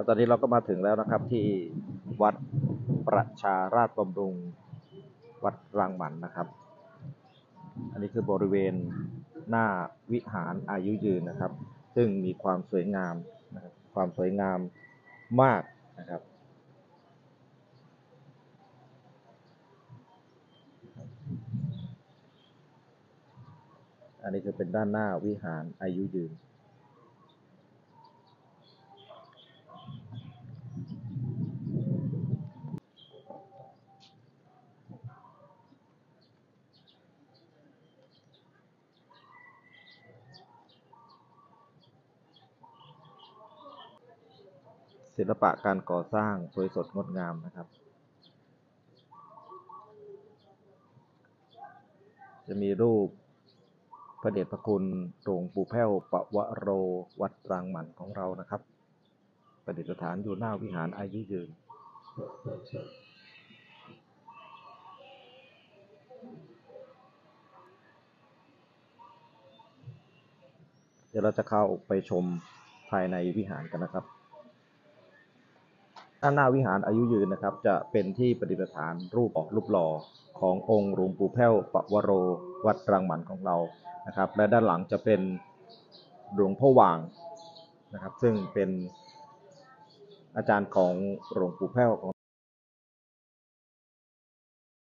ครับตอนนี้เราก็มาถึงแล้วนะครับที่วัดประชาราชบำรุงวัดรางหมันนะครับ อันนี้คือบริเวณหน้าวิหารอายุยืนนะครับ ซึ่งมีความสวยงามนะครับความสวยงามมากนะครับ อันนี้คือเป็นด้านหน้าวิหารอายุยืน ศิลปะการก่อสร้างสวยสดงดงามนะครับ จะมีรูปพระเดชพระคุณหลวงปู่แพ้วปวโรวัดรางหมันของเรานะครับประดิษฐานอยู่หน้าวิหารอายุยืน เดี๋ยวเราจะเข้าไปชมภายในวิหารกันนะครับ ด้านหน้าวิหารอายุยืนนะครับ จะเป็นที่ประดิษฐานรูปออกรูปหล่อขององค์หลวงปู่แพ้วปวโร วัดรังหมันของเรานะครับ และด้านหลังจะเป็นหลวงพ่อว่างนะครับ ซึ่งเป็นอาจารย์ของหลวงปู่แพ้วของ